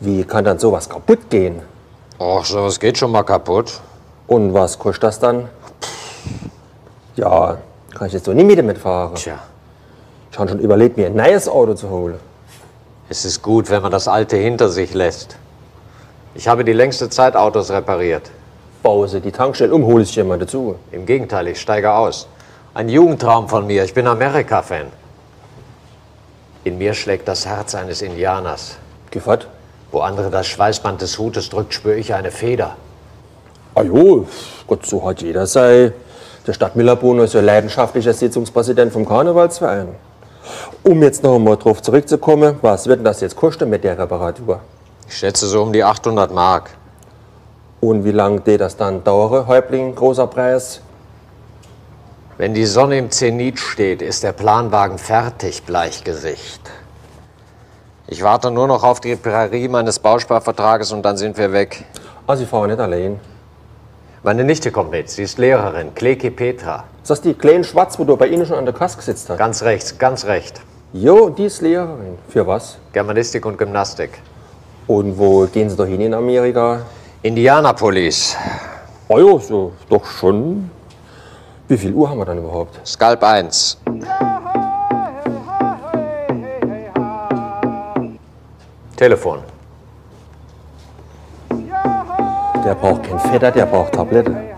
Wie kann dann sowas kaputt gehen? Och, sowas geht schon mal kaputt. Und was kostet das dann? Ja, kann ich jetzt so nie mit mitfahren. Tja, Ich habe schon überlegt, mir ein neues Auto zu holen. es ist gut, wenn man das Alte hinter sich lässt. Ich habe die längste Zeit Autos repariert. Baue sie die Tankstelle um, hole ich jemand dazu. Im Gegenteil, ich steige aus. Ein Jugendtraum von mir. Ich bin Amerika-Fan. In mir schlägt das Herz eines Indianers. Gefahrt? Wo andere das Schweißband des Hutes drückt, spüre ich eine Feder. Ah jo, Gott, so hat jeder sei. Der Stadt Millerbrunn ist ja leidenschaftlicher Sitzungspräsident vom Karnevalsverein. Um jetzt noch einmal drauf zurückzukommen, was wird denn das jetzt kosten mit der Reparatur? Ich schätze so um die 800 Mark. Und wie lange geht das dann dauern, Häuptling, großer Preis? Wenn die Sonne im Zenit steht, ist der Planwagen fertig, Bleichgesicht. Ich warte nur noch auf die Reparie meines Bausparvertrages und dann sind wir weg. Ah, Sie fahren nicht allein. Meine Nichte kommt mit. Sie ist Lehrerin, Kleki Petra. Ist das die kleine Schwarz, wo du bei Ihnen schon an der Kasse gesetzt hast? Ganz rechts, ganz recht. Jo, die ist Lehrerin. Für was? Germanistik und Gymnastik. Und wo gehen Sie doch hin in Amerika? Indianapolis. Oh jo, so, doch schon. Wie viel Uhr haben wir dann überhaupt? Skalp 1. Telefon. Der braucht kein Fetter, der braucht Tablette.